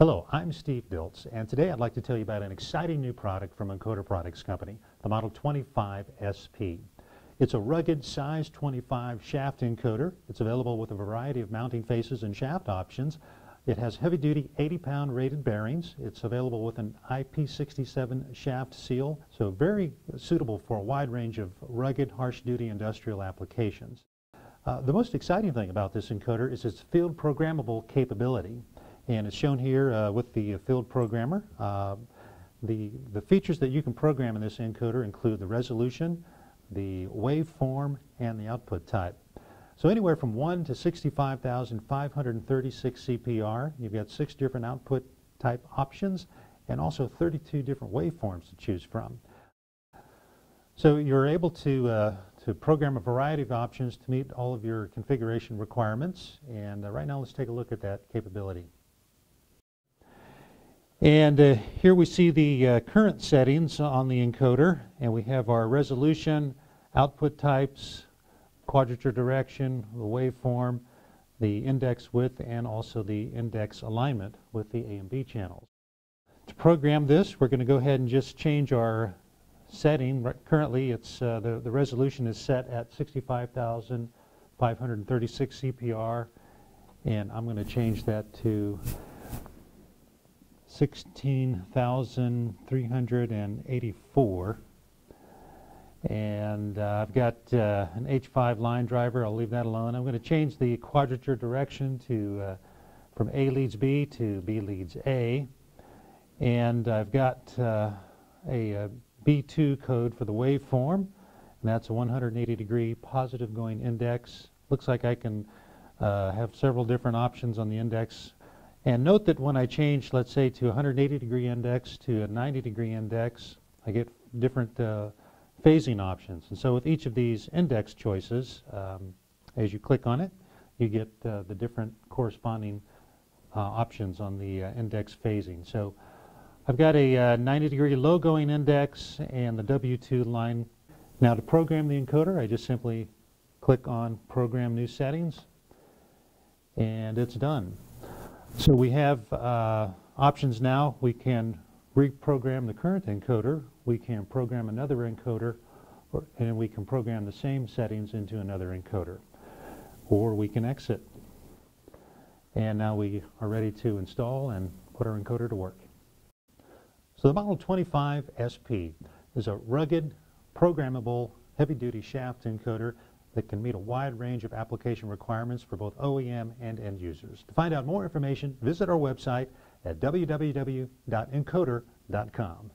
Hello, I'm Steve Diltz, and today I'd like to tell you about an exciting new product from Encoder Products Company, the Model 25 SP. It's a rugged size 25 shaft encoder. It's available with a variety of mounting faces and shaft options. It has heavy-duty 80-pound rated bearings. It's available with an IP67 shaft seal, so very suitable for a wide range of rugged, harsh-duty industrial applications. Uh, the most exciting thing about this encoder is its field programmable capability. And it's shown here uh, with the field programmer. Uh, the, the features that you can program in this encoder include the resolution, the waveform, and the output type. So anywhere from 1 to 65,536 CPR, you've got six different output type options and also 32 different waveforms to choose from. So you're able to, uh, to program a variety of options to meet all of your configuration requirements. And uh, right now let's take a look at that capability. And uh, here we see the uh, current settings on the encoder, and we have our resolution, output types, quadrature direction, the waveform, the index width, and also the index alignment with the A and B channels. To program this, we're going to go ahead and just change our setting. Currently, it's uh, the, the resolution is set at 65,536 CPR, and I'm going to change that to 16,384. And uh, I've got uh, an H5 line driver. I'll leave that alone. I'm going to change the quadrature direction to uh, from A leads B to B leads A. And I've got uh, a, a B2 code for the waveform. And that's a 180 degree positive going index. Looks like I can uh, have several different options on the index and note that when I change, let's say, to 180 degree index to a 90 degree index, I get different uh, phasing options. And so with each of these index choices, um, as you click on it, you get uh, the different corresponding uh, options on the uh, index phasing. So I've got a uh, 90 degree low going index and the W2 line. Now to program the encoder, I just simply click on Program New Settings, and it's done. So we have uh, options now. We can reprogram the current encoder. We can program another encoder, or, and we can program the same settings into another encoder. Or we can exit. And now we are ready to install and put our encoder to work. So the Model 25 SP is a rugged, programmable, heavy-duty shaft encoder that can meet a wide range of application requirements for both OEM and end users. To find out more information, visit our website at www.encoder.com.